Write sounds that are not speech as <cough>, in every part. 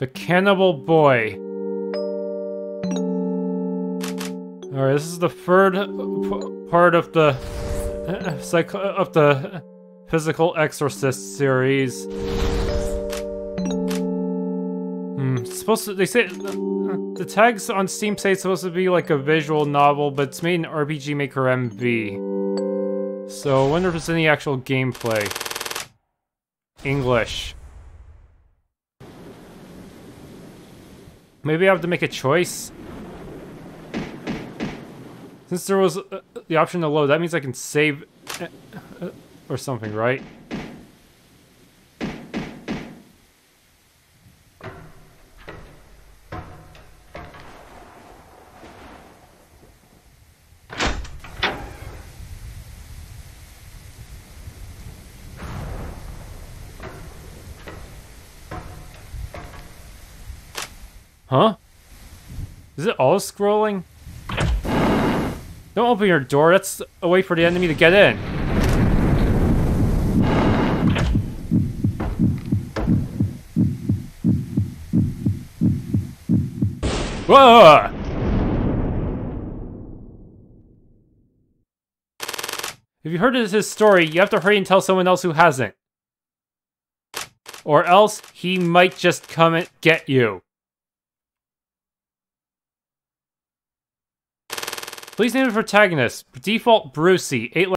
The Cannibal Boy. Alright, this is the third part of the psych of the Physical Exorcist series. Hmm, supposed to, they say, the tags on Steam say it's supposed to be like a visual novel, but it's made in RPG Maker MV. So I wonder if it's any actual gameplay. English. Maybe I have to make a choice? Since there was uh, the option to load, that means I can save uh, uh, or something, right? Huh? Is it all scrolling? Don't open your door, that's a way for the enemy to get in. Whoa! If you heard his story, you have to hurry and tell someone else who hasn't. Or else, he might just come and get you. Please name the protagonist. Default Brucie. Eight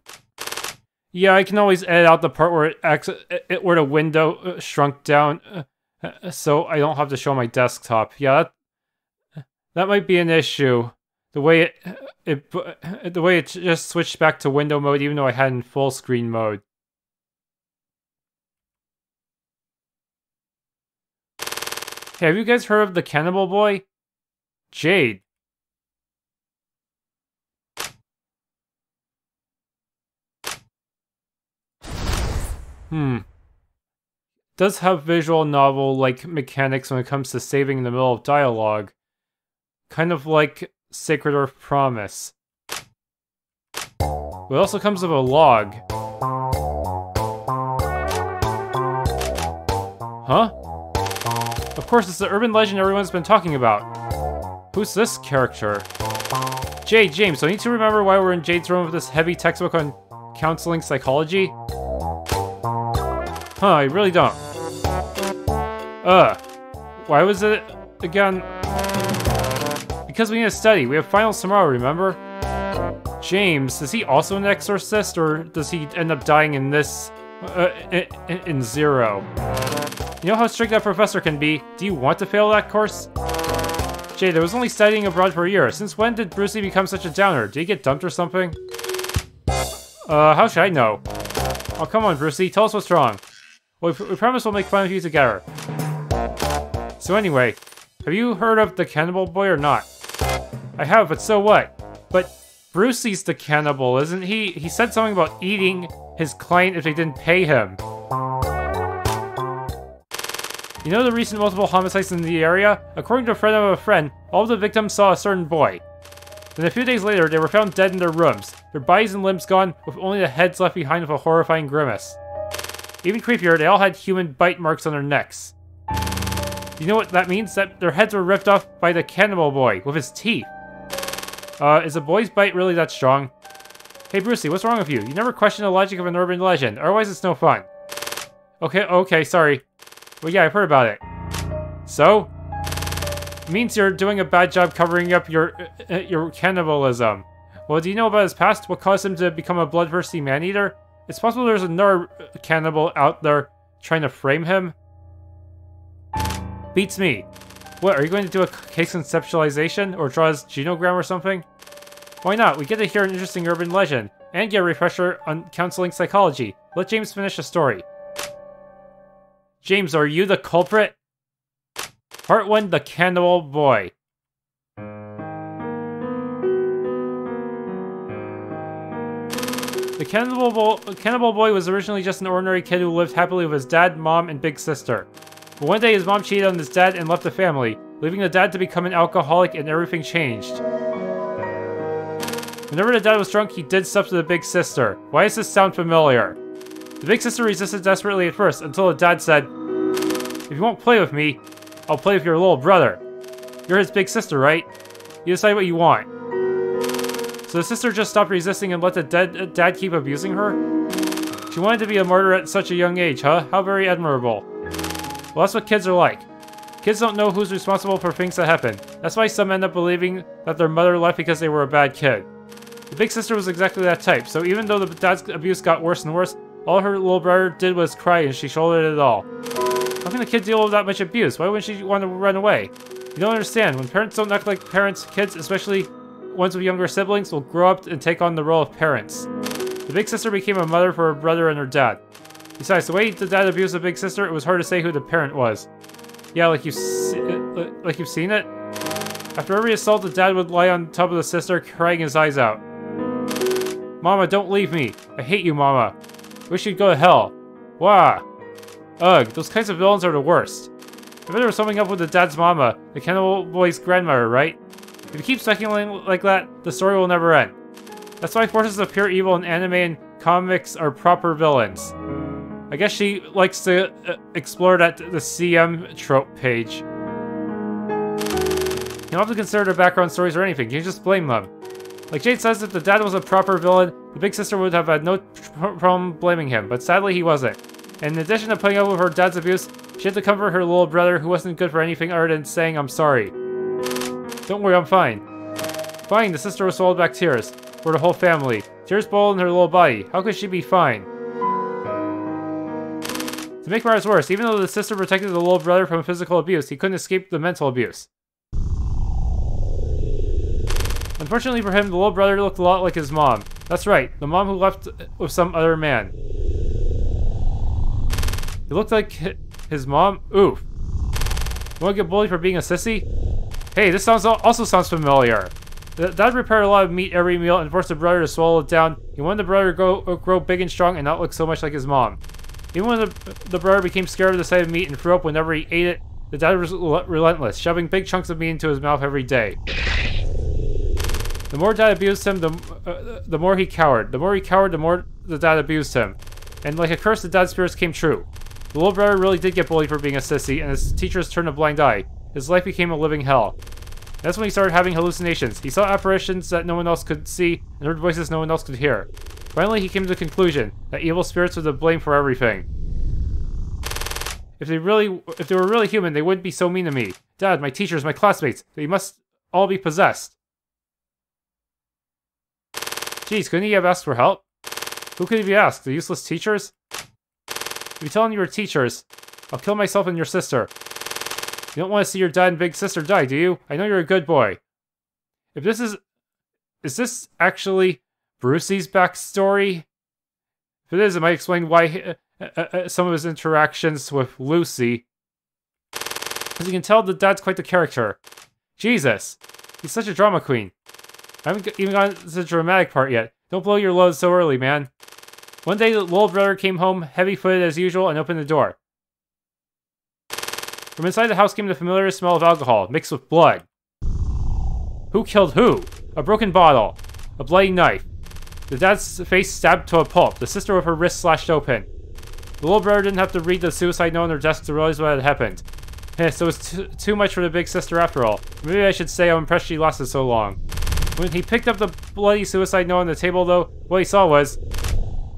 yeah, I can always edit out the part where it, acts, it where the window uh, shrunk down, uh, uh, so I don't have to show my desktop. Yeah, that, that might be an issue. The way it, it, the way it just switched back to window mode, even though I had in full screen mode. Hey, have you guys heard of the Cannibal Boy? Jade. Hmm. Does have visual novel-like mechanics when it comes to saving in the middle of dialogue. Kind of like Sacred Earth Promise. It also comes with a log. Huh? Of course, it's the urban legend everyone's been talking about. Who's this character? Jade, James, do I need to remember why we're in Jade's room with this heavy textbook on counseling psychology? Huh, I really don't. Uh, why was it again? Because we need to study. We have finals tomorrow, remember? James, is he also an exorcist, or does he end up dying in this, uh, in, in Zero? You know how strict that professor can be. Do you want to fail that course? Jade, I was only studying abroad for a year. Since when did Brucie become such a downer? Did he get dumped or something? Uh, how should I know? Oh, come on, Brucie. Tell us what's wrong. We, we promise we'll make fun of you together. So anyway, have you heard of the Cannibal Boy or not? I have, but so what? But Brucie's the cannibal, isn't he? He said something about eating his client if they didn't pay him. You know the recent multiple homicides in the area? According to a friend of a friend, all of the victims saw a certain boy. Then a few days later, they were found dead in their rooms, their bodies and limbs gone, with only the heads left behind with a horrifying grimace. Even creepier, they all had human bite marks on their necks. You know what that means? That their heads were ripped off by the cannibal boy with his teeth. Uh, is a boy's bite really that strong? Hey Brucie, what's wrong with you? You never question the logic of an urban legend, otherwise it's no fun. Okay, okay, sorry. Well, yeah, I've heard about it. So? Means you're doing a bad job covering up your uh, your cannibalism. Well, do you know about his past? What caused him to become a bloodthirsty man-eater? It's possible there's another cannibal out there trying to frame him. Beats me. What, are you going to do a case conceptualization or draw his genogram or something? Why not? We get to hear an interesting urban legend and get a refresher on counseling psychology. Let James finish the story. James, are you the culprit? Part 1, The Cannibal Boy. The Cannibal, Bo Cannibal Boy was originally just an ordinary kid who lived happily with his dad, mom, and big sister. But one day his mom cheated on his dad and left the family, leaving the dad to become an alcoholic and everything changed. Whenever the dad was drunk, he did stuff to the big sister. Why does this sound familiar? The big sister resisted desperately at first, until the dad said, If you won't play with me, I'll play with your little brother. You're his big sister, right? You decide what you want. So the sister just stopped resisting and let the dead, dad keep abusing her? She wanted to be a martyr at such a young age, huh? How very admirable. Well, that's what kids are like. Kids don't know who's responsible for things that happen. That's why some end up believing that their mother left because they were a bad kid. The big sister was exactly that type, so even though the dad's abuse got worse and worse, all her little brother did was cry and she shouldered it all. How can a kid deal with that much abuse? Why wouldn't she want to run away? You don't understand. When parents don't act like parents, kids, especially ones with younger siblings, will grow up and take on the role of parents. The big sister became a mother for her brother and her dad. Besides, the way the dad abused the big sister, it was hard to say who the parent was. Yeah, like you've, uh, like you've seen it? After every assault, the dad would lie on top of the sister, crying his eyes out. Mama, don't leave me. I hate you, Mama. Wish you'd go to hell. Wah. Ugh, those kinds of villains are the worst. I bet there was something up with the dad's mama, the cannibal boy's grandmother, right? If you keep speculating like that, the story will never end. That's why forces of pure evil in anime and comics are proper villains. I guess she likes to uh, explore that the CM trope page. You don't have to consider their background stories or anything, you just blame them. Like Jade says, if the dad was a proper villain, the big sister would have had no problem blaming him, but sadly he wasn't. And in addition to putting up with her dad's abuse, she had to comfort her little brother who wasn't good for anything other than saying I'm sorry. Don't worry, I'm fine. Fine, the sister was swallowed back tears. For the whole family. Tears boiled in her little body. How could she be fine? To make matters worse, even though the sister protected the little brother from physical abuse, he couldn't escape the mental abuse. Unfortunately for him, the little brother looked a lot like his mom. That's right, the mom who left with some other man. He looked like his mom? Oof. You wanna get bullied for being a sissy? Hey, this sounds also sounds familiar. The dad prepared a lot of meat every meal and forced the brother to swallow it down. He wanted the brother to grow, grow big and strong and not look so much like his mom. Even when the, the brother became scared of the sight of meat and threw up whenever he ate it, the dad was relentless, shoving big chunks of meat into his mouth every day. The more dad abused him, the, uh, the more he cowered. The more he cowered, the more the dad abused him. And like a curse, the dad's spirits came true. The little brother really did get bullied for being a sissy, and his teachers turned a blind eye. His life became a living hell. That's when he started having hallucinations. He saw apparitions that no one else could see, and heard voices no one else could hear. Finally, he came to the conclusion that evil spirits were to blame for everything. If they really, if they were really human, they wouldn't be so mean to me. Dad, my teachers, my classmates, they must all be possessed. Geez, couldn't he have asked for help? Who could he have asked? The useless teachers? If you tell them you were teachers, I'll kill myself and your sister. You don't want to see your dad and big sister die, do you? I know you're a good boy. If this is... Is this actually Brucie's backstory? If it is, it might explain why uh, uh, uh, some of his interactions with Lucy. As you can tell, the dad's quite the character. Jesus, he's such a drama queen. I haven't even gotten to the dramatic part yet. Don't blow your load so early, man. One day, the little brother came home, heavy-footed as usual, and opened the door. From inside the house came the familiar smell of alcohol, mixed with blood. Who killed who? A broken bottle. A bloody knife. The dad's face stabbed to a pulp, the sister with her wrist slashed open. The little brother didn't have to read the suicide note on her desk to realize what had happened. Eh, so it's too much for the big sister after all. Maybe I should say I'm impressed she lasted so long. When he picked up the bloody suicide note on the table, though, what he saw was...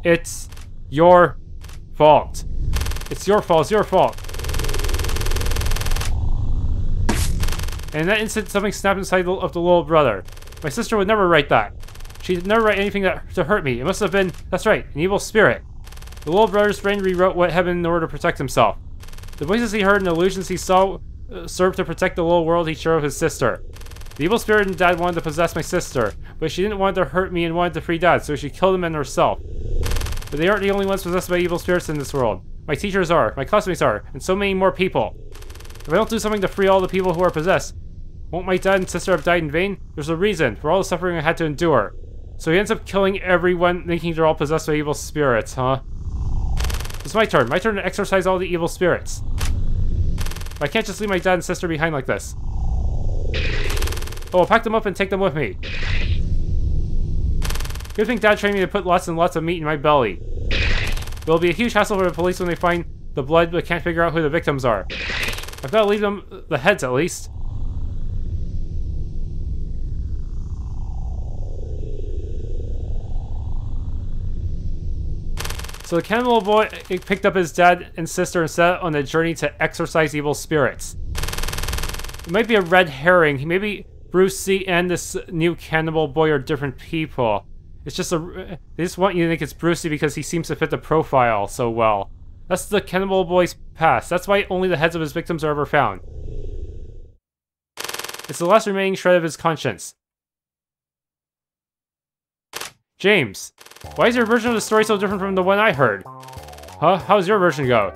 It's your fault. It's your fault, it's your fault. And in that instant, something snapped inside of the little brother. My sister would never write that. She'd never write anything that, to hurt me. It must have been, that's right, an evil spirit. The little brother's brain rewrote what happened in order to protect himself. The voices he heard and illusions he saw uh, served to protect the little world he shared with his sister. The evil spirit and dad wanted to possess my sister, but she didn't want to hurt me and wanted to free dad, so she killed him and herself. But they aren't the only ones possessed by evil spirits in this world. My teachers are, my classmates are, and so many more people. If I don't do something to free all the people who are possessed, won't my dad and sister have died in vain? There's a reason for all the suffering I had to endure. So he ends up killing everyone, thinking they're all possessed by evil spirits, huh? It's my turn. My turn to exorcise all the evil spirits. I can't just leave my dad and sister behind like this. Oh, I'll pack them up and take them with me. Good thing dad trained me to put lots and lots of meat in my belly. It'll be a huge hassle for the police when they find the blood but can't figure out who the victims are. I've got to leave them the heads at least. So the cannibal boy picked up his dad and sister and set on a journey to exorcise evil spirits. It might be a red herring. He maybe Brucie and this new cannibal boy are different people. It's just a... They just want you to think it's Brucie because he seems to fit the profile so well. That's the cannibal boy's past. That's why only the heads of his victims are ever found. It's the last remaining shred of his conscience. James, why is your version of the story so different from the one I heard? Huh? How's your version go?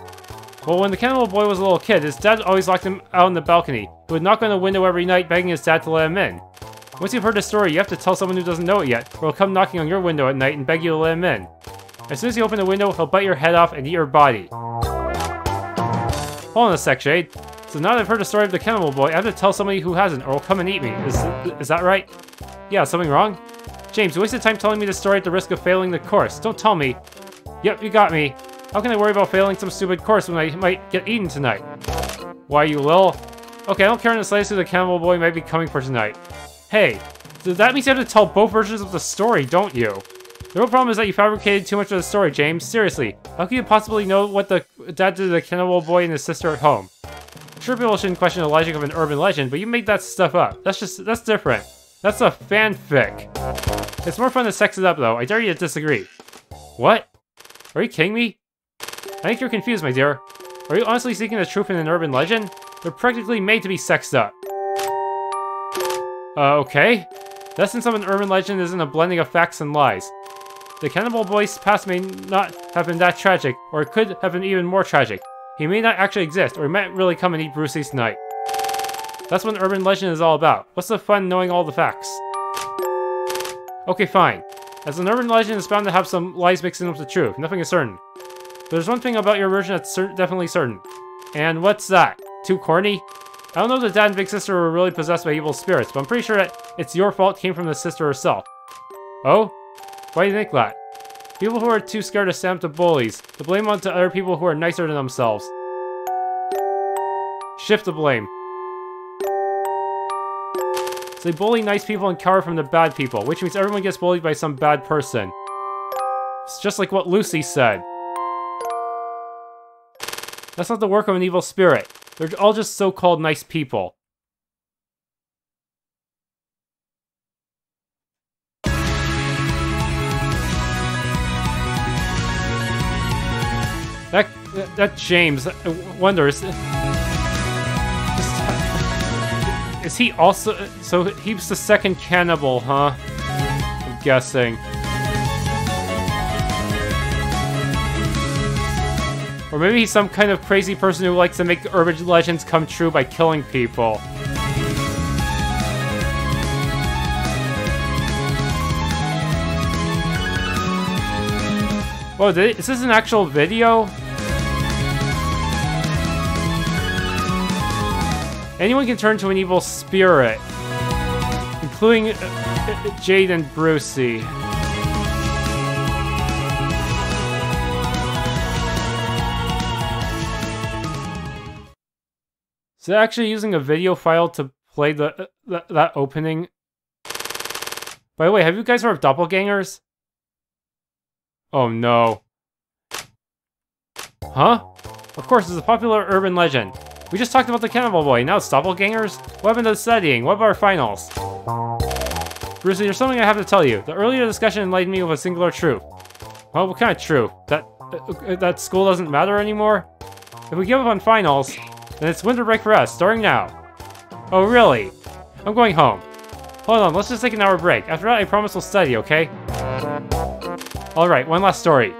Well, when the cannibal boy was a little kid, his dad always locked him out on the balcony. He would knock on the window every night, begging his dad to let him in. Once you've heard the story, you have to tell someone who doesn't know it yet, or he'll come knocking on your window at night and beg you to let him in. As soon as you open the window, he'll bite your head off and eat your body. Hold on a sec, Jade. So now that I've heard the story of the cannibal boy, I have to tell somebody who hasn't, or will come and eat me. Is, is that right? Yeah, something wrong? James, you wasted time telling me the story at the risk of failing the course. Don't tell me. Yep, you got me. How can I worry about failing some stupid course when I might get eaten tonight? Why, you lil? Okay, I don't care in the slightest who the cannibal boy might be coming for tonight. Hey, that means you have to tell both versions of the story, don't you? The real problem is that you fabricated too much of the story, James. Seriously, how can you possibly know what the dad did to the cannibal boy and his sister at home? Sure, people shouldn't question the logic of an urban legend, but you made that stuff up. That's just, that's different. That's a fanfic. It's more fun to sex it up, though. I dare you to disagree. What? Are you kidding me? I think you're confused, my dear. Are you honestly seeking the truth in an urban legend? They're practically made to be sexed up. Uh, okay. The essence of an urban legend isn't a blending of facts and lies. The cannibal boy's past may not have been that tragic, or it could have been even more tragic. He may not actually exist, or he might really come and eat Brucie's tonight. That's what an urban legend is all about. What's the fun knowing all the facts? Okay, fine. As an urban legend is bound to have some lies mixed in with the truth, nothing is certain. But there's one thing about your version that's cer definitely certain. And what's that? Too corny? I don't know if the dad and big sister were really possessed by evil spirits, but I'm pretty sure that it's your fault came from the sister herself. Oh? Why do you think that? People who are too scared to stand up to bullies, to blame onto other people who are nicer than themselves. Shift the blame. They bully nice people and cower from the bad people, which means everyone gets bullied by some bad person. It's just like what Lucy said. That's not the work of an evil spirit. They're all just so-called nice people. That, that James, I is, is he also... So he's the second cannibal, huh? I'm guessing. Or maybe he's some kind of crazy person who likes to make urban legends come true by killing people. Whoa, is this an actual video? Anyone can turn to an evil spirit, including uh, Jade and Brucie. So actually using a video file to play the, uh, th that opening. By the way, have you guys heard of doppelgangers? Oh no. Huh? Of course, it's a popular urban legend. We just talked about the Cannibal Boy, now it's Doppelgangers? What happened to studying? What about our finals? Brucie, there's something I have to tell you. The earlier discussion enlightened me with a singular truth. Well, what kind of truth? That, uh, that school doesn't matter anymore? If we give up on finals, then it's winter break for us, starting now. Oh, really? I'm going home. Hold on, let's just take an hour break. After that, I promise we'll study, okay? Alright, one last story.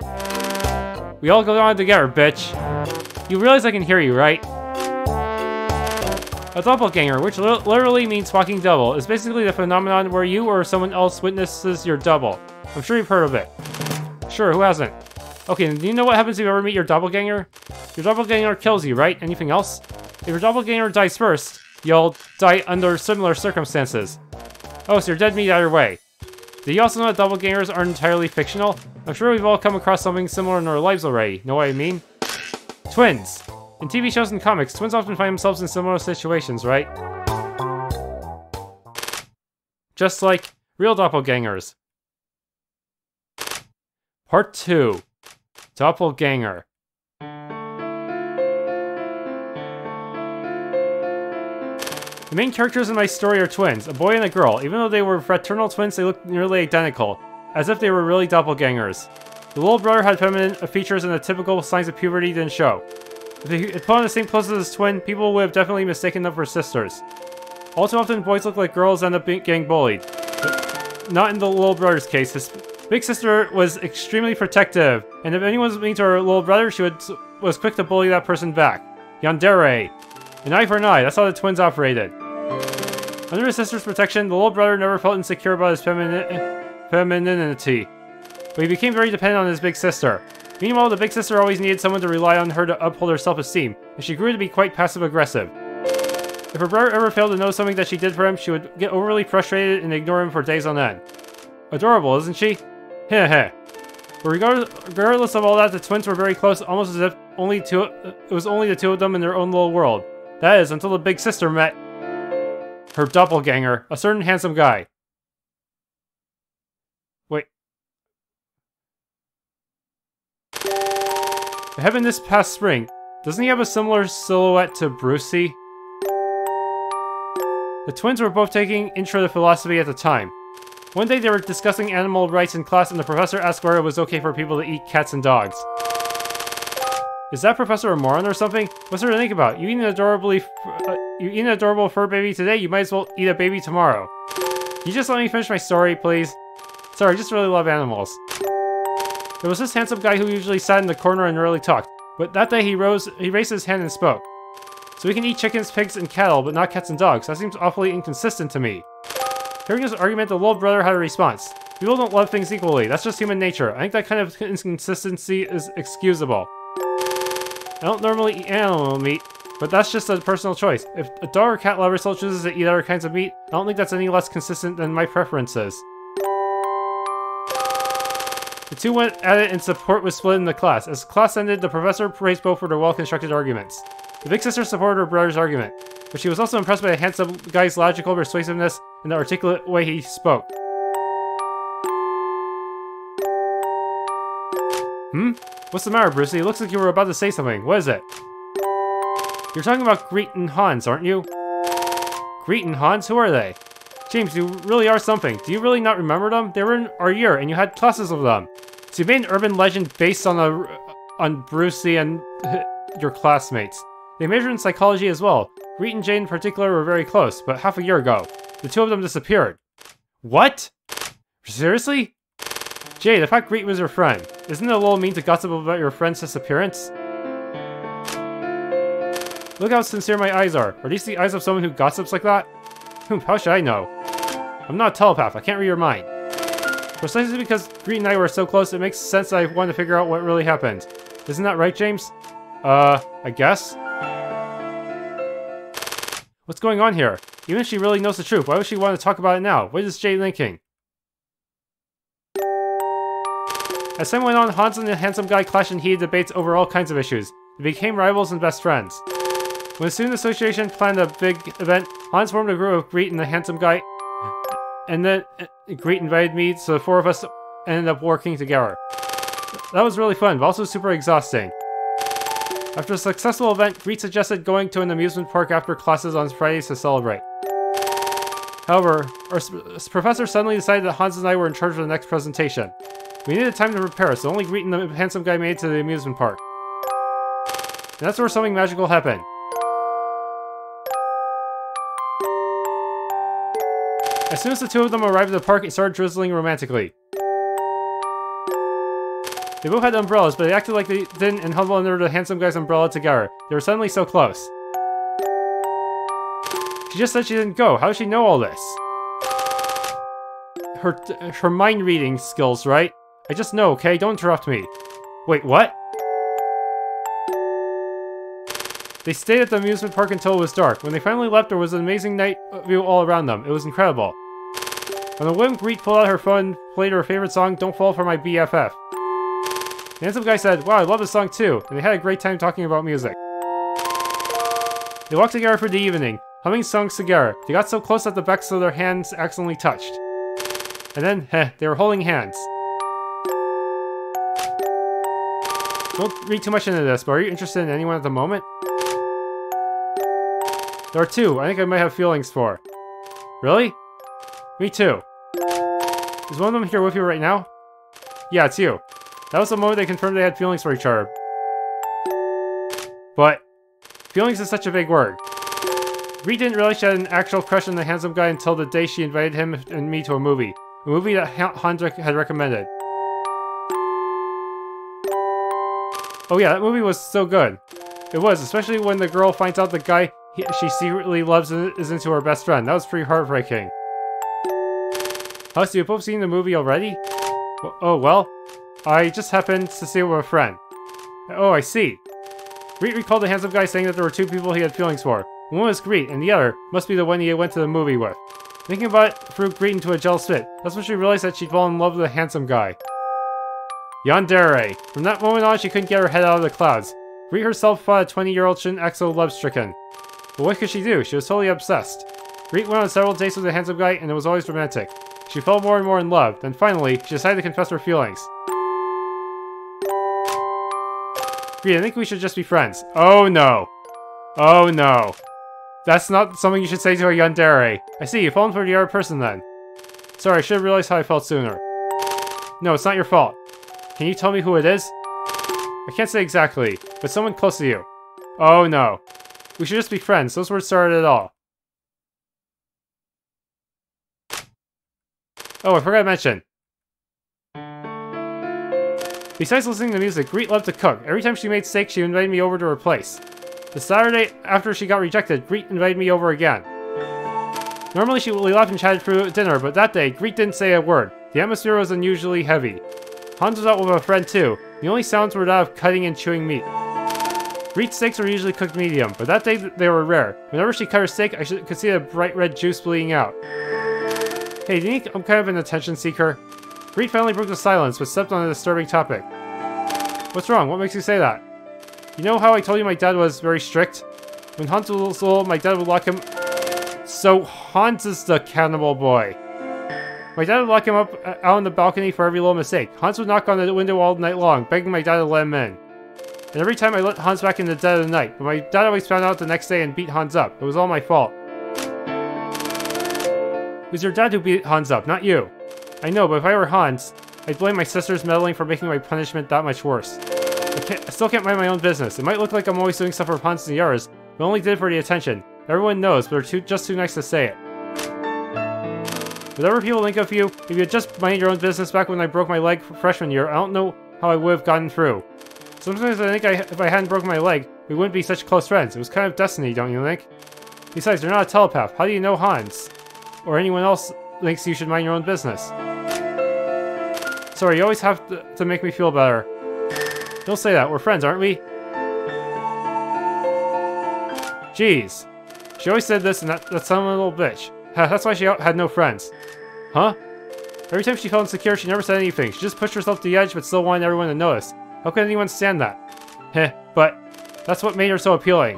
We all go on together, bitch. You realize I can hear you, right? A doppelganger, which literally means walking double, is basically the phenomenon where you or someone else witnesses your double. I'm sure you've heard of it. Sure, who hasn't? Okay, do you know what happens if you ever meet your doppelganger? Your doppelganger kills you, right? Anything else? If your doppelganger dies first, you'll die under similar circumstances. Oh, so you're dead meat either way. Do you also know that doppelgangers aren't entirely fictional? I'm sure we've all come across something similar in our lives already. Know what I mean? Twins! In TV shows and comics, twins often find themselves in similar situations, right? Just like real doppelgangers. Part 2 Doppelganger. The main characters in my story are twins, a boy and a girl. Even though they were fraternal twins, they looked nearly identical, as if they were really doppelgangers. The little brother had feminine features and the typical signs of puberty didn't show. If the same clothes as his twin, people would have definitely mistaken them for sisters. All too often, boys look like girls end up getting bullied. But not in the little brother's case. His big sister was extremely protective, and if anyone was mean to her little brother, she would, was quick to bully that person back. Yandere. An eye for an eye, that's how the twins operated. Under his sister's protection, the little brother never felt insecure about his femini femininity, but he became very dependent on his big sister. Meanwhile, the big sister always needed someone to rely on her to uphold her self-esteem, and she grew to be quite passive-aggressive. If her brother ever failed to know something that she did for him, she would get overly frustrated and ignore him for days on end. Adorable, isn't she? Heh heh. But regardless of all that, the twins were very close, almost as if only two it was only the two of them in their own little world. That is, until the big sister met her doppelganger, a certain handsome guy. It happened this past spring. Doesn't he have a similar silhouette to Brucie? The twins were both taking Intro to Philosophy at the time. One day they were discussing animal rights in class and the professor asked whether it was okay for people to eat cats and dogs. Is that professor a moron or something? What's there to think about? You eat an adorably, uh, you eat an adorable fur baby today, you might as well eat a baby tomorrow. Can you just let me finish my story, please? Sorry, I just really love animals. There was this handsome guy who usually sat in the corner and rarely talked, but that day he rose, he raised his hand and spoke. So we can eat chickens, pigs, and cattle, but not cats and dogs. That seems awfully inconsistent to me. Hearing this argument, the little brother had a response. People don't love things equally. That's just human nature. I think that kind of inconsistency is excusable. I don't normally eat animal meat, but that's just a personal choice. If a dog or cat lover still chooses to eat other kinds of meat, I don't think that's any less consistent than my preferences. The two went at it and support was split in the class. As class ended, the professor praised both for their well-constructed arguments. The big sister supported her brother's argument, but she was also impressed by the handsome guy's logical persuasiveness and the articulate way he spoke. Hmm? What's the matter, Brucie? It looks like you were about to say something. What is it? You're talking about Grete and Hans, aren't you? Grete and Hans? Who are they? James, you really are something. Do you really not remember them? They were in our year, and you had classes with them. So you made an urban legend based on a, on Brucie and <laughs> your classmates. They majored in psychology as well. Grete and Jane in particular were very close, but half a year ago, the two of them disappeared. What? Seriously? Jade, I thought Grete was your friend. Isn't it a little mean to gossip about your friend's disappearance? Look how sincere my eyes are. Are these the eyes of someone who gossips like that? <laughs> how should I know? I'm not a telepath, I can't read your mind. Precisely because Grete and I were so close, it makes sense I want to figure out what really happened. Isn't that right, James? Uh, I guess? What's going on here? Even if she really knows the truth, why would she want to talk about it now? What is Jade thinking? As time went on, Hans and the handsome guy clashed in heated debates over all kinds of issues. They became rivals and best friends. When the Student Association planned a big event, Hans formed a group of Grete and the handsome guy, and then uh, Grete invited me, so the four of us ended up working together. That was really fun, but also super exhausting. After a successful event, Grete suggested going to an amusement park after classes on Fridays to celebrate. However, our professor suddenly decided that Hans and I were in charge of the next presentation. We needed time to prepare, so only Grete and the handsome guy made it to the amusement park. And that's where something magical happened. As soon as the two of them arrived at the park, it started drizzling romantically. They both had umbrellas, but they acted like they didn't and huddled under the handsome guy's umbrella together. They were suddenly so close. She just said she didn't go. How does she know all this? Her, her mind reading skills, right? I just know, okay? Don't interrupt me. Wait, what? They stayed at the amusement park until it was dark. When they finally left, there was an amazing night view all around them. It was incredible. On the whim, Grete pulled out her phone and played her favorite song, Don't Fall For My BFF. The handsome guy said, Wow, I love this song too, and they had a great time talking about music. They walked together for the evening, humming songs together. They got so close that the backs of their hands accidentally touched. And then, heh, they were holding hands. Don't read too much into this, but are you interested in anyone at the moment? There are two I think I might have feelings for. Really? Me too. Is one of them here with you right now? Yeah, it's you. That was the moment they confirmed they had feelings for each other. But, feelings is such a big word. Grete didn't realize she had an actual crush on the handsome guy until the day she invited him and me to a movie. A movie that Hans had recommended. Oh yeah, that movie was so good. It was, especially when the girl finds out the guy he, she secretly loves and is into her best friend. That was pretty heartbreaking. Huh, so you both seen the movie already? Oh, well, I just happened to see it with a friend. Oh, I see. Grete recalled the handsome guy saying that there were two people he had feelings for. One was Grete, and the other must be the one he went to the movie with. Thinking about it threw Grete into a jealous fit. That's when she realized that she'd fallen in love with the handsome guy. Yandere. From that moment on, she couldn't get her head out of the clouds. Grete herself thought a 20-year-old Shin Exo love-stricken. But what could she do? She was totally obsessed. Grete went on several dates with the handsome guy, and it was always romantic. She fell more and more in love. Then finally, she decided to confess her feelings. Grete, I think we should just be friends. Oh no. Oh no. That's not something you should say to a yandere. I see, you've fallen for the other person then. Sorry, I should have realized how I felt sooner. No, it's not your fault. Can you tell me who it is? I can't say exactly, but someone close to you. Oh no. We should just be friends, those words started it all. Oh, I forgot to mention. Besides listening to music, Grete loved to cook. Every time she made steak, she invited me over to her place. The Saturday after she got rejected, Grete invited me over again. Normally she would laugh and chatted through dinner, but that day, Grete didn't say a word. The atmosphere was unusually heavy. Hans was out with a friend too. The only sounds were that of cutting and chewing meat. Grete steaks were usually cooked medium, but that day they were rare. Whenever she cut her steak, I could see the bright red juice bleeding out. Hey, do you think I'm kind of an attention seeker? Grete finally broke the silence, but stepped on a disturbing topic. What's wrong? What makes you say that? You know how I told you my dad was very strict? When Hans was little, my dad would lock him... So, Hans is the cannibal boy. My dad would lock him up uh, out on the balcony for every little mistake. Hans would knock on the window all night long, begging my dad to let him in. And every time I let Hans back in the dead of the night, but my dad always found out the next day and beat Hans up. It was all my fault. It was your dad who beat Hans up, not you. I know, but if I were Hans, I'd blame my sister's meddling for making my punishment that much worse. I, I, still can't mind my own business. It might look like I'm always doing stuff for Hans and Yaras, but I only did it for the attention. Everyone knows, but they're too, just too nice to say it. Whatever people think of you, if you had just minded your own business back when I broke my leg freshman year, I don't know how I would have gotten through. Sometimes I think I, if I hadn't broken my leg, we wouldn't be such close friends. It was kind of destiny, don't you think? Besides, you're not a telepath. How do you know Hans? Or anyone else thinks you should mind your own business? Sorry, you always have to, to make me feel better. Don't say that. We're friends, aren't we? Jeez. She always said this and that, that some little bitch. <laughs> That's why she had no friends. Huh? Every time she felt insecure, she never said anything. She just pushed herself to the edge, but still wanted everyone to notice. How could anyone stand that? Heh, but that's what made her so appealing.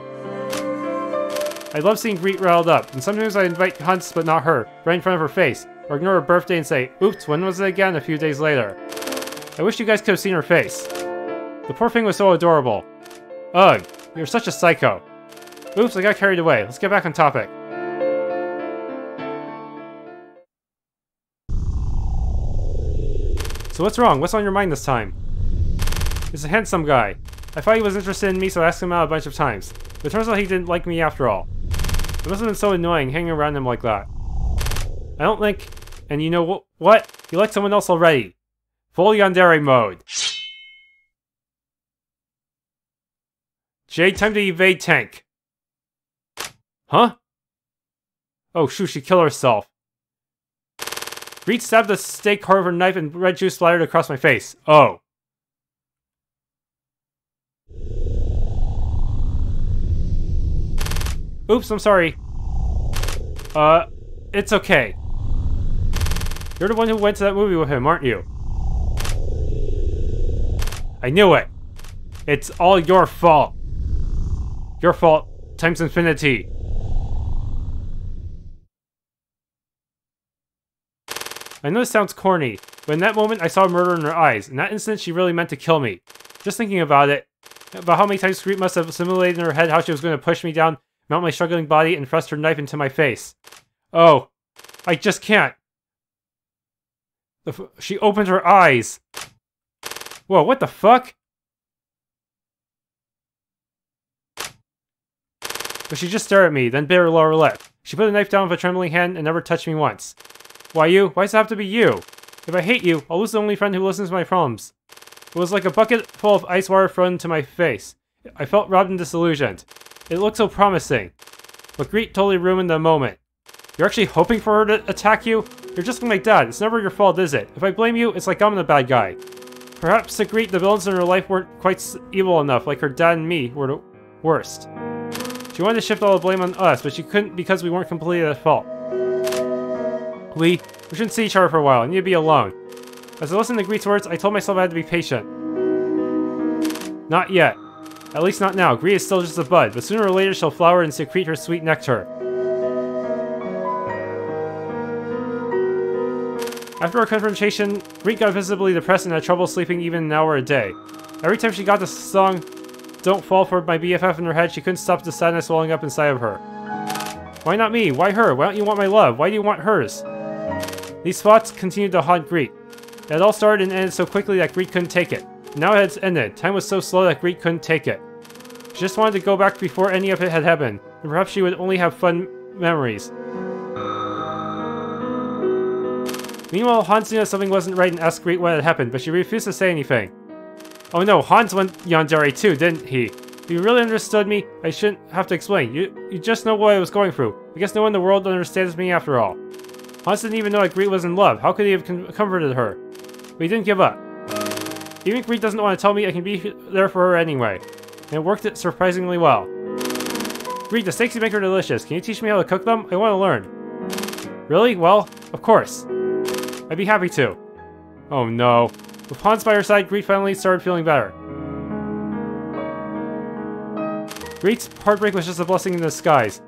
I love seeing Grete riled up, and sometimes I invite Hans but not her, right in front of her face, or ignore her birthday and say, oops, when was it again, a few days later. I wish you guys could have seen her face. The poor thing was so adorable. Ugh, you're such a psycho. Oops, I got carried away. Let's get back on topic. So what's wrong? What's on your mind this time? He's a handsome guy. I thought he was interested in me, so I asked him out a bunch of times. But turns out he didn't like me after all. It must have been so annoying hanging around him like that. I don't think... And you know wh what? You like someone else already. Full yandere mode. Jade, time to evade tank. Huh? Oh shoot, she killed herself. Grete stabbed the steak her knife and red juice splattered across my face. Oh. Oops, I'm sorry. Uh, it's okay. You're the one who went to that movie with him, aren't you? I knew it. It's all your fault. Your fault, times infinity. I know this sounds corny, but in that moment I saw murder in her eyes. In that instant, she really meant to kill me. Just thinking about it, about how many times Grete must have simulated in her head how she was going to push me down, mount my struggling body, and thrust her knife into my face. Oh, I just can't. she opened her eyes. Whoa, what the fuck? But she just stared at me, then bit her lower lip. She put the knife down with a trembling hand and never touched me once. Why you? Why does it have to be you? If I hate you, I'll lose the only friend who listens to my problems. It was like a bucket full of ice water thrown into my face. I felt robbed and disillusioned. It looked so promising. But Grete totally ruined the moment. You're actually hoping for her to attack you? You're just like dad. It's never your fault, is it? If I blame you, it's like I'm the bad guy. Perhaps to Grete, the villains in her life weren't quite evil enough, like her dad and me were the worst. She wanted to shift all the blame on us, but she couldn't because we weren't completely at fault. We, we shouldn't see each other for a while. I need to be alone. As I listened to Grete's words, I told myself I had to be patient. Not yet. At least not now. Grete is still just a bud, but sooner or later she'll flower and secrete her sweet nectar. After our confrontation, Grete got visibly depressed and had trouble sleeping even an hour a day. Every time she got the song Don't Fall for my BFF in her head, she couldn't stop the sadness welling up inside of her. Why not me? Why her? Why don't you want my love? Why do you want hers? These thoughts continued to haunt Grete. It all started and ended so quickly that Grete couldn't take it. Now it had ended. Time was so slow that Grete couldn't take it. She just wanted to go back before any of it had happened, and perhaps she would only have fun memories. Meanwhile, Hans knew something wasn't right and asked Grete what had happened, but she refused to say anything. Oh no, Hans went yandere too, didn't he? If you really understood me, I shouldn't have to explain. You you just know what I was going through. I guess no one in the world understands me after all. Hans didn't even know that Grete was in love. How could he have comforted her? But he didn't give up. Even if Grete doesn't want to tell me, I can be there for her anyway. And it worked surprisingly well. Grete, the steaks you make are delicious. Can you teach me how to cook them? I want to learn. Really? Well, of course. I'd be happy to. Oh no. With Hans by her side, Grete finally started feeling better. Grete's heartbreak was just a blessing in disguise.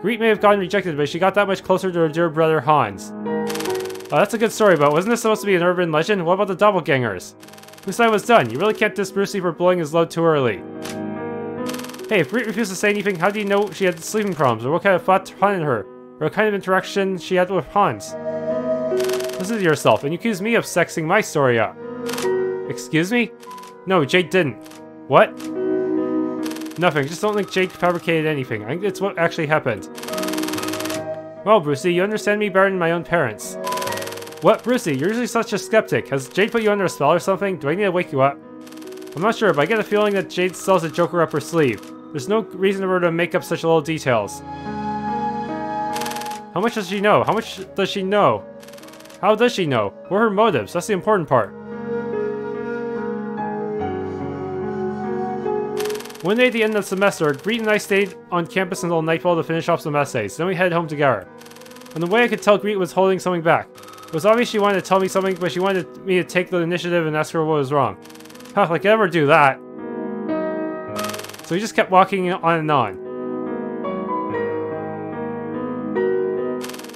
Grete may have gotten rejected, but she got that much closer to her dear brother Hans. Oh, that's a good story, but wasn't this supposed to be an urban legend? What about the doppelgangers? It was done? You really can't diss Brucie for blowing his load too early. Hey, if Grete refused to say anything, how do you know she had sleeping problems? Or what kind of thought haunted her? Or what kind of interaction she had with Hans? Listen to yourself, and you accuse me of sexing my story up. Excuse me? No, Jade didn't. What? Nothing, just don't think Jade fabricated anything. I think it's what actually happened. Well, Brucie, you understand me better than my own parents. What, Brucie? You're usually such a skeptic. Has Jade put you under a spell or something? Do I need to wake you up? I'm not sure, but I get a feeling that Jade still has a Joker up her sleeve. There's no reason for her to make up such little details. How much does she know? How much does she know? How does she know? What are her motives? That's the important part. One day at the end of the semester, Grete and I stayed on campus until nightfall to finish off some essays, then we headed home together. On the way I could tell Grete was holding something back. It was obvious she wanted to tell me something, but she wanted me to take the initiative and ask her what was wrong. Huh, like I ever do that. So we just kept walking on and on.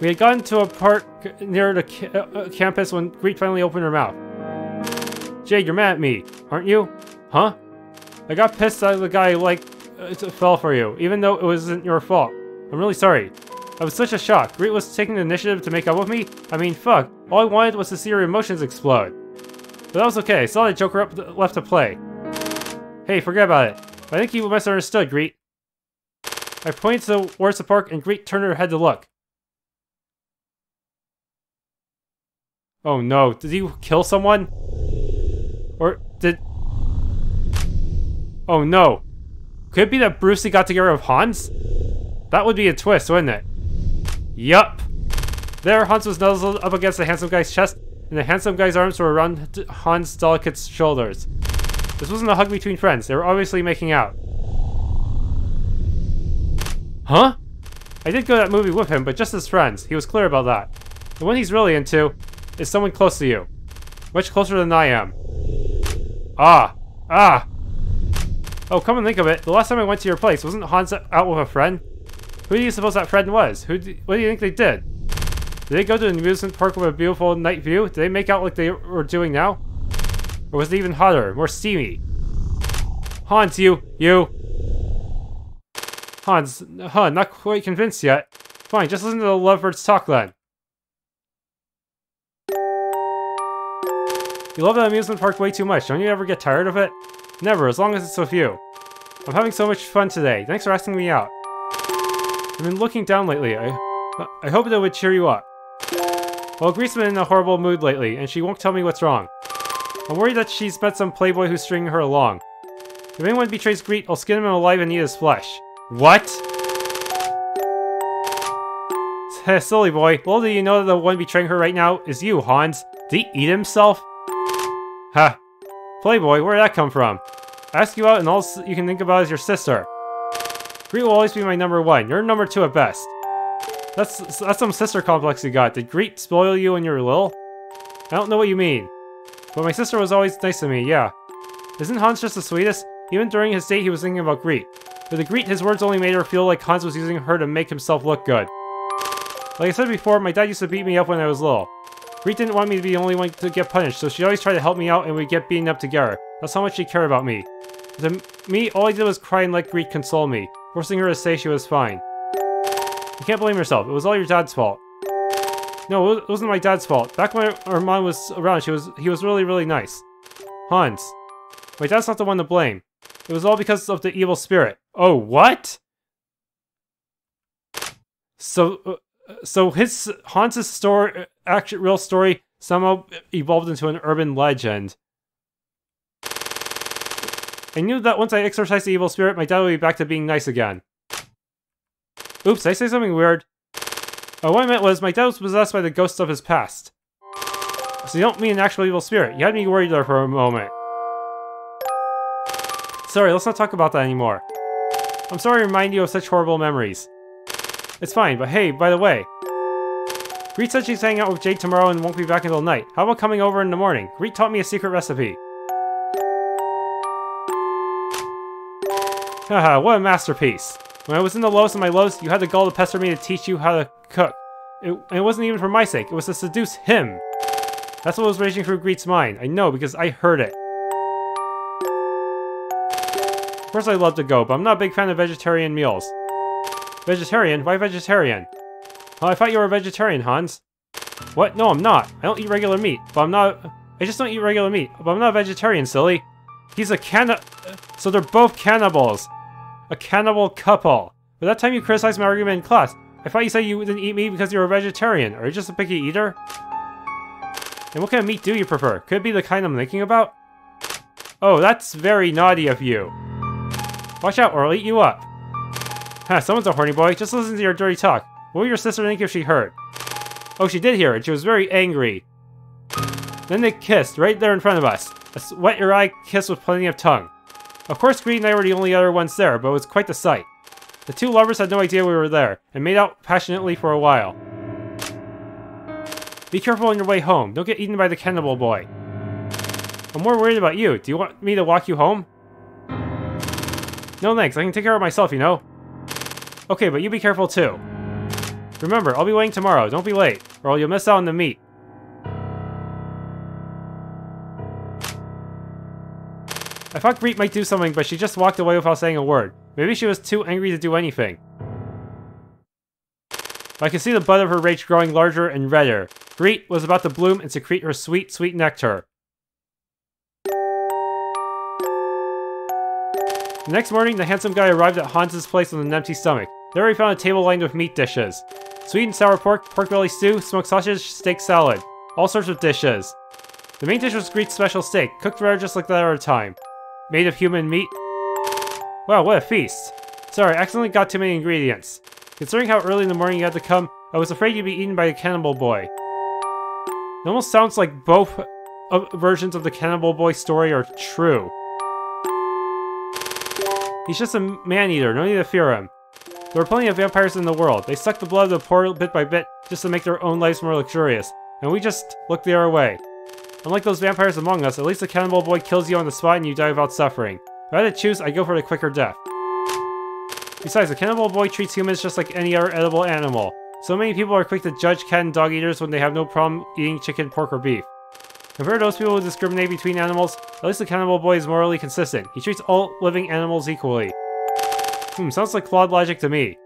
We had gotten to a park near the ca uh, campus when Grete finally opened her mouth. Jade, you're mad at me, aren't you? Huh? I got pissed that the guy, like, uh, fell for you, even though it wasn't your fault. I'm really sorry. I was such a shock. Grete was taking the initiative to make up with me? I mean, fuck. All I wanted was to see her emotions explode. But that was okay. I saw that Joker up left to play. Hey, forget about it. I think you misunderstood, Grete. I pointed towards the park and Grete turned her head to look. Oh no, did he kill someone? Or did... Oh no. Could it be that Brucie got together with Hans? That would be a twist, wouldn't it? Yup. There, Hans was nuzzled up against the handsome guy's chest, and the handsome guy's arms were around Hans' delicate shoulders. This wasn't a hug between friends, they were obviously making out. Huh? I did go to that movie with him, but just as friends. He was clear about that. The one he's really into is someone close to you. Much closer than I am. Ah! Ah! Oh, come and think of it, the last time I went to your place, wasn't Hans out with a friend? Who do you suppose that friend was? Who? Do, what do you think they did? Did they go to an amusement park with a beautiful night view? Did they make out like they were doing now? Or was it even hotter, more steamy? Hans, you, you. Hans, huh, not quite convinced yet. Fine, just listen to the lovebirds talk then. You love the amusement park way too much. Don't you ever get tired of it? Never, as long as it's with you. I'm having so much fun today. Thanks for asking me out. I've been looking down lately. I, I hope that would cheer you up. Well, Grete's been in a horrible mood lately, and she won't tell me what's wrong. I'm worried that she's met some playboy who's stringing her along. If anyone betrays Grete, I'll skin him alive and eat his flesh. What? <laughs> Silly boy, little do you know that the one betraying her right now is you, Hans. Did he eat himself? Ha. Playboy, where'd that come from? I ask you out and all you can think about is your sister. Grete will always be my number one. You're number two at best. That's that's some sister complex you got. Did Grete spoil you when you were little? I don't know what you mean. But my sister was always nice to me, yeah. Isn't Hans just the sweetest? Even during his date, he was thinking about Grete. But the Grete, his words only made her feel like Hans was using her to make himself look good. Like I said before, my dad used to beat me up when I was little. Grete didn't want me to be the only one to get punished, so she always tried to help me out and we'd get beaten up together. That's how much she cared about me. To me, all I did was cry and let Grete console me, forcing her to say she was fine. You can't blame yourself, it was all your dad's fault. No, it wasn't my dad's fault. Back when our mom was around, she was he was really, really nice. Hans. My dad's not the one to blame. It was all because of the evil spirit. Oh, what? So, uh, so his Hans's story, actual real story, somehow evolved into an urban legend. I knew that once I exorcised the evil spirit, my dad would be back to being nice again. Oops, I say something weird? Oh, what I meant was, my dad was possessed by the ghosts of his past. So you don't mean an actual evil spirit. You had me worried there for a moment. Sorry, let's not talk about that anymore. I'm sorry to remind you of such horrible memories. It's fine, but hey, by the way. Grete said she's hanging out with Jade tomorrow and won't be back until night. How about coming over in the morning? Grete taught me a secret recipe. Haha, what a masterpiece. When I was in the lowest of my lows, you had the gall to pester me to teach you how to cook. It, it wasn't even for my sake, it was to seduce him. That's what was raging through Grete's mind. I know, because I heard it. Of course I love to go, but I'm not a big fan of vegetarian meals. Vegetarian? Why vegetarian? I thought you were a vegetarian, Hans. What? No, I'm not. I don't eat regular meat, but I'm not... I just don't eat regular meat, but I'm not a vegetarian, silly. He's a canna... So they're both cannibals. A cannibal couple. By that time you criticized my argument in class, I thought you said you didn't eat meat because you're a vegetarian. Are you just a picky eater? And what kind of meat do you prefer? Could be the kind I'm thinking about? Oh, that's very naughty of you. Watch out or I'll eat you up. Ha, someone's a horny boy. Just listen to your dirty talk. What would your sister think if she heard? Oh, she did hear it. She was very angry. Then they kissed, right there in front of us. A wet your eye kiss with plenty of tongue. Of course, Grete and I were the only other ones there, but it was quite the sight. The two lovers had no idea we were there, and made out passionately for a while. Be careful on your way home. Don't get eaten by the cannibal boy. I'm more worried about you. Do you want me to walk you home? No thanks, I can take care of myself, you know. Okay, but you be careful too. Remember, I'll be waiting tomorrow, don't be late, or you'll miss out on the meat. I thought Grete might do something, but she just walked away without saying a word. Maybe she was too angry to do anything. But I could see the bud of her rage growing larger and redder. Grete was about to bloom and secrete her sweet, sweet nectar. The next morning, the handsome guy arrived at Hans's place with an empty stomach. There he found a table lined with meat dishes. Sweet and sour pork, pork belly stew, smoked sausage, steak salad. All sorts of dishes. The main dish was Grete's special steak, cooked rare just like that other time. Made of human meat. Wow, what a feast. Sorry, I accidentally got too many ingredients. Considering how early in the morning you had to come, I was afraid you'd be eaten by a cannibal boy. It almost sounds like both versions of the cannibal boy story are true. He's just a man-eater, no need to fear him. There are plenty of vampires in the world. They suck the blood of the poor bit by bit just to make their own lives more luxurious. And we just look the other way. Unlike those vampires among us, at least the cannibal boy kills you on the spot and you die without suffering. If I had to choose, I'd go for the quicker death. Besides, the cannibal boy treats humans just like any other edible animal. So many people are quick to judge cat and dog eaters when they have no problem eating chicken, pork, or beef. Compared to those people who discriminate between animals, at least the cannibal boy is morally consistent. He treats all living animals equally. Hmm, sounds like flawed logic to me.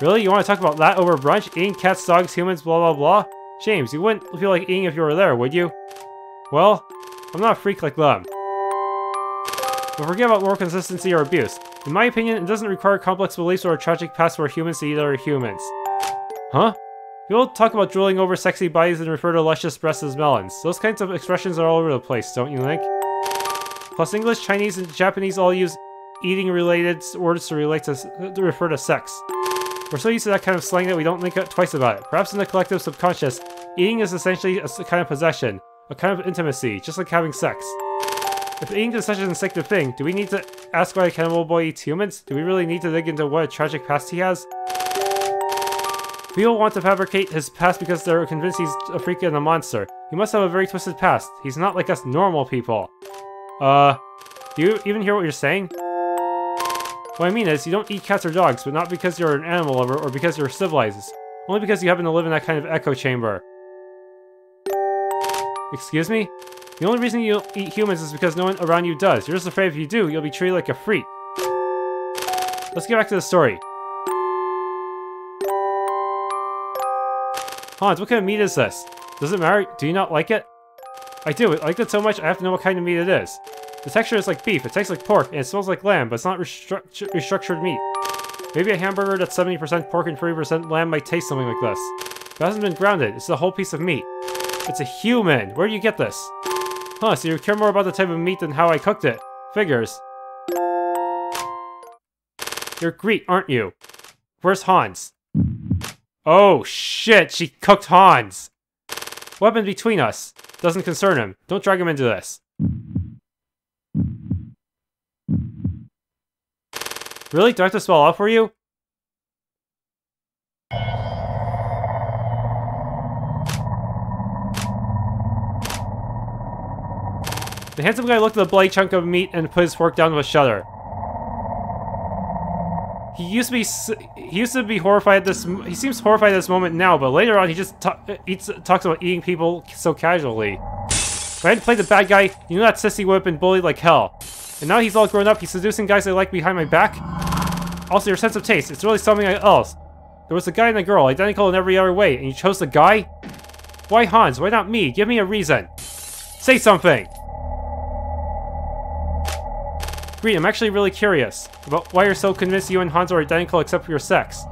Really? You want to talk about that over brunch? Eating cats, dogs, humans, blah blah blah? James, you wouldn't feel like eating if you were there, would you? Well, I'm not a freak like them. But forget about moral consistency or abuse. In my opinion, it doesn't require complex beliefs or a tragic past for humans to eat other humans. Huh? People talk about drooling over sexy bodies and refer to luscious breasts as melons. Those kinds of expressions are all over the place, don't you think? Plus English, Chinese, and Japanese all use eating-related words to relate to, to refer to sex. We're so used to that kind of slang that we don't think twice about it. Perhaps in the collective subconscious, eating is essentially a kind of possession, a kind of intimacy, just like having sex. If eating is such an instinctive thing, do we need to ask why a cannibal boy eats humans? Do we really need to dig into what a tragic past he has? People want to fabricate his past because they're convinced he's a freak and a monster. He must have a very twisted past. He's not like us normal people. Uh, do you even hear what you're saying? What I mean is, you don't eat cats or dogs, but not because you're an animal lover or because you're civilized. Only because you happen to live in that kind of echo chamber. Excuse me? The only reason you eat humans is because no one around you does. You're just afraid if you do, you'll be treated like a freak. Let's get back to the story. Hans, what kind of meat is this? Does it matter? Do you not like it? I do. I like it so much I have to know what kind of meat it is. The texture is like beef, it tastes like pork, and it smells like lamb, but it's not restru restructured meat. Maybe a hamburger that's 70% pork and 30% lamb might taste something like this. But it hasn't been grounded, it's a whole piece of meat. It's a human! Where do you get this? Huh, so you care more about the type of meat than how I cooked it. Figures. You're Grete, aren't you? Where's Hans? Oh, shit, she cooked Hans! Happened between us? Doesn't concern him. Don't drag him into this. Really? Do I have to spell out for you? The handsome guy looked at the bloody chunk of meat and put his fork down with a shudder. He used to be he used to be horrified at this. He seems horrified at this moment now, but later on he just eats talks about eating people so casually. If I had to play the bad guy, you know that sissy would have been bullied like hell. And now he's all grown up, he's seducing guys I like behind my back? Also, your sense of taste, it's really something else. There was a guy and a girl, identical in every other way, and you chose the guy? Why Hans? Why not me? Give me a reason. Say something! Grete, I'm actually really curious about why you're so convinced you and Hans are identical except for your sex.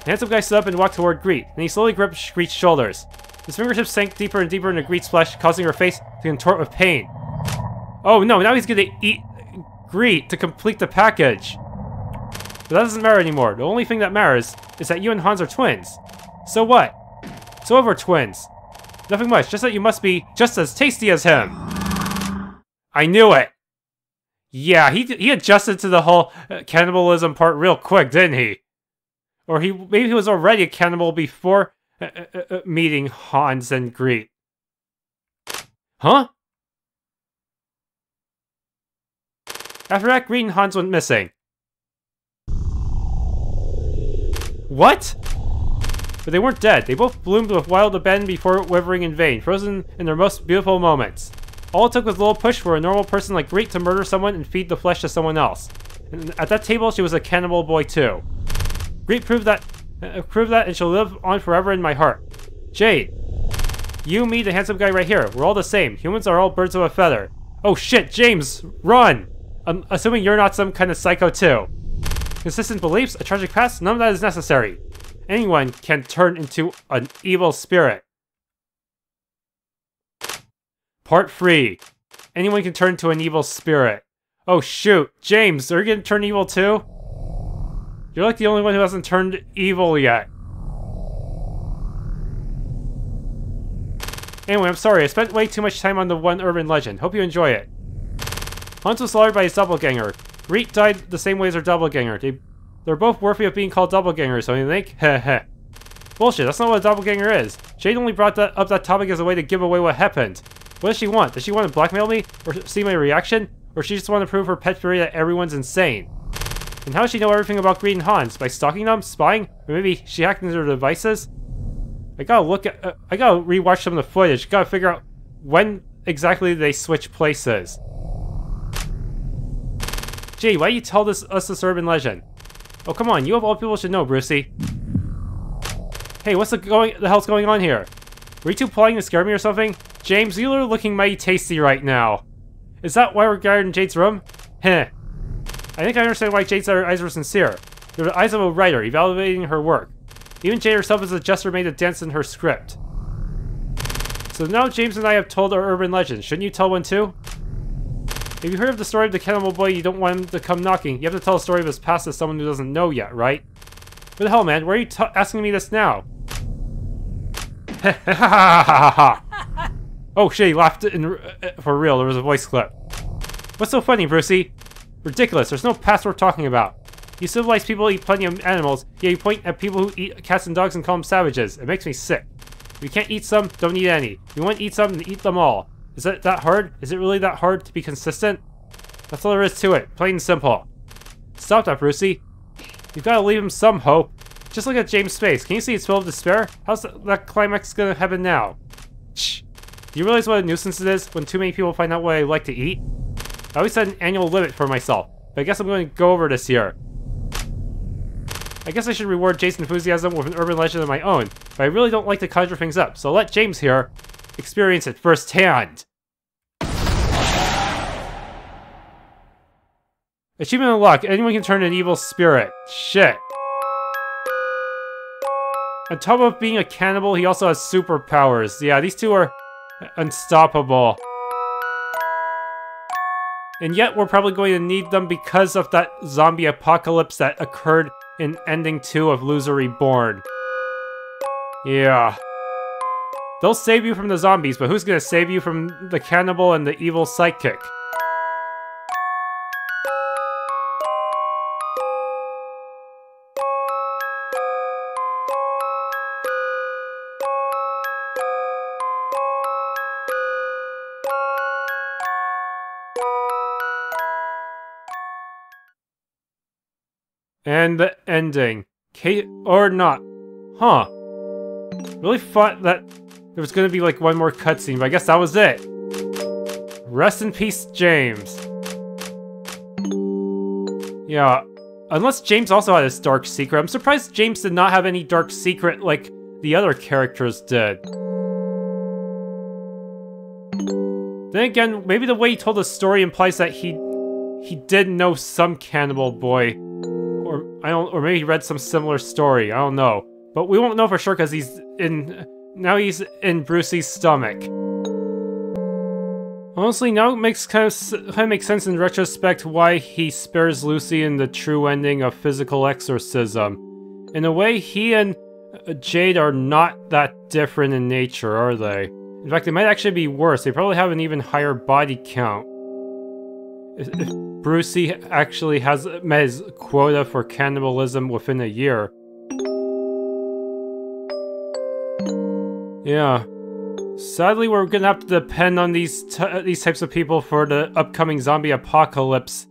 The handsome guy stood up and walked toward Grete, and he slowly gripped Grete's shoulders. His fingertips sank deeper and deeper into Grete's flesh, causing her face to contort with pain. Oh no, now he's gonna eat Grete to complete the package. But that doesn't matter anymore. The only thing that matters is that you and Hans are twins. So what? So what we're twins? Nothing much, just that you must be just as tasty as him. I knew it. Yeah, he he adjusted to the whole uh, cannibalism part real quick, didn't he? Or he maybe he was already a cannibal before uh, uh, uh meeting Hans and Grete. Huh? After that, Grete and Hans went missing. What? But they weren't dead. They both bloomed with wild abandon before withering in vain, frozen in their most beautiful moments. All it took was a little push for a normal person like Grete to murder someone and feed the flesh to someone else. And at that table, she was a cannibal boy too. Grete proved that, uh, proved that, and she'll live on forever in my heart. Jade, you, me, the handsome guy right here, we're all the same. Humans are all birds of a feather. Oh shit, James, run! I'm assuming you're not some kind of psycho too. Consistent beliefs, a tragic past, none of that is necessary. Anyone can turn into an evil spirit. Part 3. Anyone can turn into an evil spirit. Oh shoot, James, are you gonna turn evil too? You're like the only one who hasn't turned evil yet. Anyway, I'm sorry, I spent way too much time on the one urban legend. Hope you enjoy it. Hans was slaughtered by his doppelganger. Grete died the same way as her doppelganger. They, they're both worthy of being called doppelgangers, don't you think? <laughs> Heh heh. Bullshit, that's not what a doppelganger is. Jade only brought that up that topic as a way to give away what happened. What does she want? Does she want to blackmail me? Or see my reaction? Or she just want to prove her pet fury that everyone's insane? And how does she know everything about Grete and Hans? By stalking them? Spying? Or maybe she hacked into their devices? I gotta look at- uh, I gotta rewatch some of the footage. Gotta figure out when exactly they switch places. Gee, why you tell this us this urban legend? Oh, come on, you of all people should know, Brucie. Hey, what's the going the hell's going on here? Were you two plotting to scare me or something? James, you are looking mighty tasty right now. Is that why we're guarding Jade's room? Heh. I think I understand why Jade's eyes were sincere. They're the eyes of a writer, evaluating her work. Even Jade herself is a jester made to dance in her script. So now James and I have told our urban legend. Shouldn't you tell one too? If you heard of the story of the cannibal boy, you don't want him to come knocking. You have to tell a story of his past to someone who doesn't know yet, right? What the hell, man? Why are you asking me this now? <laughs> oh shit, he laughed in, uh, for real. There was a voice clip. What's so funny, Brucie? Ridiculous. There's no past worth talking about. You civilized people eat plenty of animals, yet you point at people who eat cats and dogs and call them savages. It makes me sick. If you can't eat some, don't eat any. If you want to eat some, then eat them all. Is it that hard? Is it really that hard to be consistent? That's all there is to it. Plain and simple. Stop that, Brucie. You've got to leave him some hope. Just look at James' face. Can you see it's filled of despair? How's that, climax gonna happen now? Shh. Do you realize what a nuisance it is when too many people find out what I like to eat? I always set an annual limit for myself, but I guess I'm going to go over this year. I guess I should reward Jade's enthusiasm with an urban legend of my own, but I really don't like to conjure things up, so let James here experience it firsthand. Achievement unlocked. Anyone can turn an evil spirit. Shit. On top of being a cannibal, he also has superpowers. Yeah, these two are unstoppable. And yet, we're probably going to need them because of that zombie apocalypse that occurred in Ending 2 of Loser Reborn. Yeah. They'll save you from the zombies, but who's gonna save you from the cannibal and the evil psychic? And the ending. Kate or not. Huh. Really thought that there was gonna be like one more cutscene, but I guess that was it. Rest in peace, James. Yeah, unless James also had his dark secret. I'm surprised James did not have any dark secret like the other characters did. Then again, maybe the way he told the story implies that he he did know some cannibal boy. Or I don't or maybe he read some similar story. I don't know. But we won't know for sure because he's in now he's in Brucie's stomach. Honestly, now it makes kind of, kind of makes sense in retrospect why he spares Lucy in the true ending of Physical Exorcism. In a way, he and uh, Jade are not that different in nature, are they? In fact, they might actually be worse. They probably have an even higher body count. If, Brucie actually has met his quota for cannibalism within a year. Yeah. Sadly, we're gonna have to depend on these these types of people for the upcoming zombie apocalypse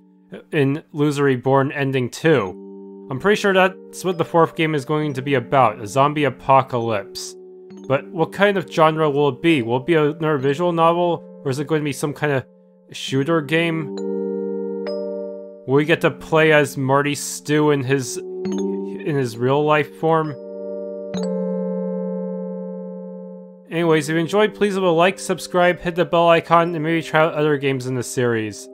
in Loser Reborn Ending 2. I'm pretty sure that's what the fourth game is going to be about, a zombie apocalypse. But what kind of genre will it be? Will it be another visual novel, or is it going to be some kind of shooter game? Will we get to play as Marty Stu in his in his real life form? Anyways, if you enjoyed, please leave a like, subscribe, hit the bell icon, and maybe try out other games in the series.